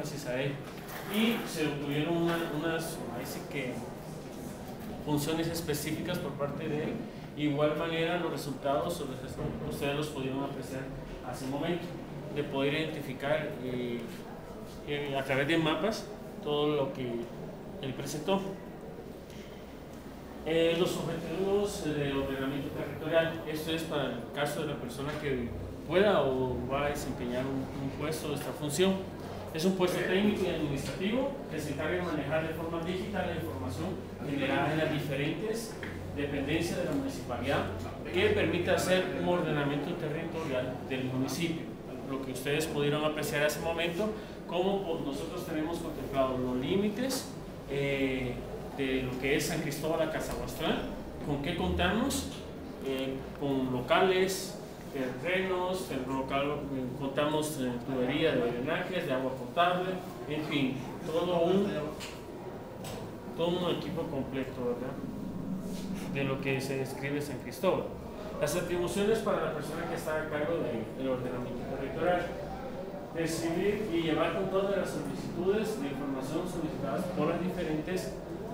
énfasis a. Y se obtuvieron unas que, funciones específicas por parte de él. Igual manera los resultados ustedes los pudieron apreciar hace un momento, de poder identificar eh, eh, a través de mapas todo lo que él presentó. Eh, los objetivos de ordenamiento territorial, esto es para el caso de la persona que pueda o va a desempeñar un, puesto de esta función. Es un puesto técnico y administrativo encarga de manejar de forma digital la información generada en las diferentes dependencias de la municipalidad que permita hacer un ordenamiento territorial del municipio. Lo que ustedes pudieron apreciar hace momento, como nosotros tenemos contemplado los límites, eh, de lo que es San Cristóbal a Casaguastrán, con qué contamos, eh, con locales, terrenos, contamos eh, tubería de drenajes, de agua potable, en fin, todo un, todo un equipo completo, ¿verdad? De lo que se describe San Cristóbal. Las atribuciones para la persona que está a cargo del ordenamiento territorial. Recibir y llevar con todas las solicitudes de información solicitadas por las diferentes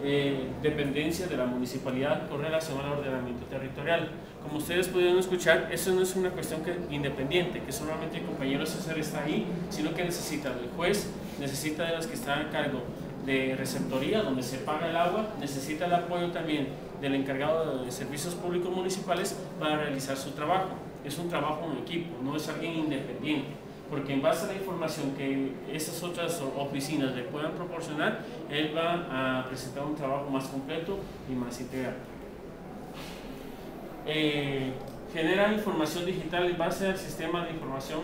eh, dependencias de la municipalidad con relación al ordenamiento territorial. Como ustedes pudieron escuchar, eso no es una cuestión que, independiente, que solamente el compañero César está ahí, sino que necesita del juez, necesita de las que están a cargo de receptoría, donde se paga el agua, necesita el apoyo también del encargado de servicios públicos municipales para realizar su trabajo. Es un trabajo en equipo, no es alguien independiente porque en base a la información que esas otras oficinas le puedan proporcionar, él va a presentar un trabajo más completo y más integral. Eh, genera información digital en base al sistema de información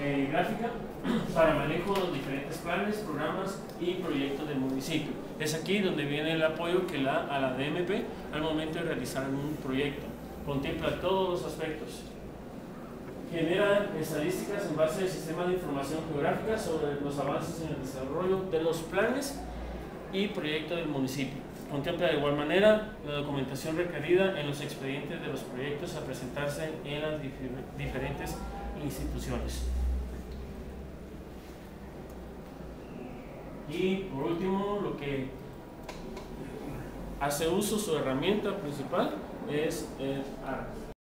eh, gráfica para manejo de los diferentes planes, programas y proyectos del municipio. Es aquí donde viene el apoyo que da a la DMP al momento de realizar un proyecto. Contempla todos los aspectos, genera estadísticas en base al sistema de información geográfica sobre los avances en el desarrollo de los planes y proyectos del municipio. Contempla de igual manera la documentación requerida en los expedientes de los proyectos a presentarse en las diferentes instituciones. Y por último, lo que hace uso su herramienta principal es el ARC.